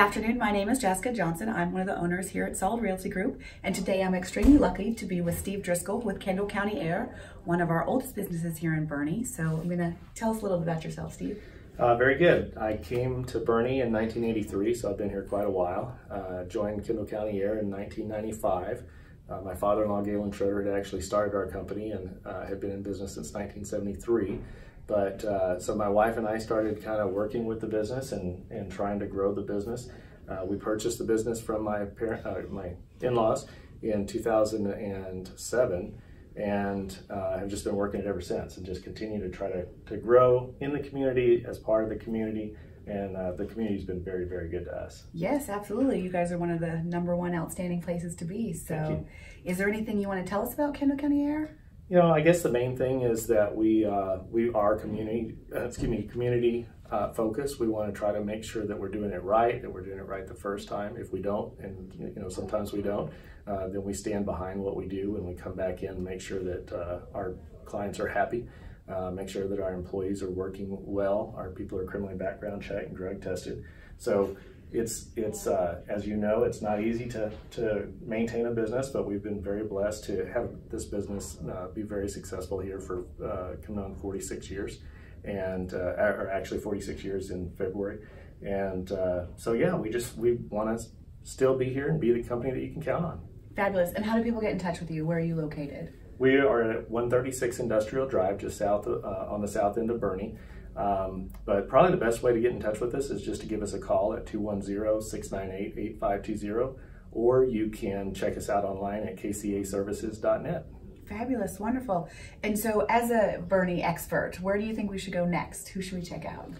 afternoon. My name is Jessica Johnson. I'm one of the owners here at Solid Realty Group, and today I'm extremely lucky to be with Steve Driskill with Kendall County Air, one of our oldest businesses here in Boerne. So I'm going to tell us a little bit about yourself, Steve. Uh, very good. I came to Boerne in 1983, so I've been here quite a while. Uh, joined Kendall County Air in 1995. Uh, my father-in-law, Galen Schroeder, had actually started our company and uh, had been in business since 1973. But uh, so my wife and I started kind of working with the business and, and trying to grow the business. Uh, we purchased the business from my parent, uh, my in-laws in 2007 and uh, have just been working it ever since and just continue to try to, to grow in the community as part of the community. And uh, the community's been very very good to us. Yes absolutely. You guys are one of the number one outstanding places to be. So is there anything you want to tell us about kendall county air you know, I guess the main thing is that we uh, we are community, uh, excuse me, community uh, focused. We want to try to make sure that we're doing it right, that we're doing it right the first time. If we don't, and you know, sometimes we don't, uh, then we stand behind what we do and we come back in and make sure that uh, our clients are happy. Make sure that our employees are working well, our people are criminally background checked and drug tested. So it's it's uh, as you know it's not easy to to maintain a business but we've been very blessed to have this business uh, be very successful here for uh, coming on 46 years and uh, or actually 46 years in February. And uh, so yeah we just we want to still be here and be the company that you can count on. Fabulous. And how do people get in touch with you? Where are you located? We are at 136 Industrial Drive just south uh, on the south end of Boerne um, but probably the best way to get in touch with us is just to give us a call at 210-698-8520 or you can check us out online at kcaservices.net. Fabulous, wonderful. And so as a Boerne expert, where do you think we should go next? Who should we check out?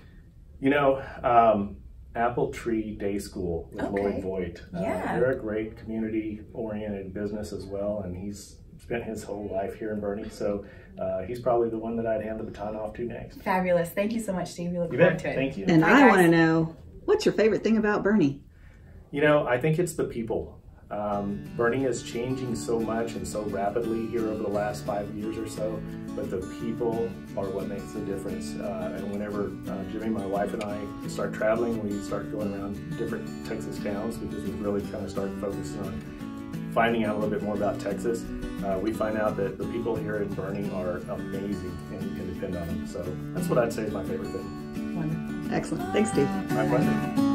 You know, um, Apple Tree Day School with okay. Lloyd Voigt. Uh, yeah. They're a great community-oriented business as well, and he's spent his whole life here in Boerne, so uh, he's probably the one that I'd hand the baton off to next. Fabulous. Thank you so much, Steve. We look you forward bet. to it. Thank you. And Hi, I want to know, what's your favorite thing about Boerne? You know, I think it's the people. Um, Boerne is changing so much and so rapidly here over the last five years or so, but the people are what makes the difference. Uh, and whenever uh, Jimmy, my wife, and I start traveling, we start going around different Texas towns because we've really kind of started focusing on finding out a little bit more about Texas uh, we find out that the people here in Boerne are amazing and you can depend on them. So that's what I'd say is my favorite thing. Wonderful. Excellent. Thanks, Steve. My pleasure.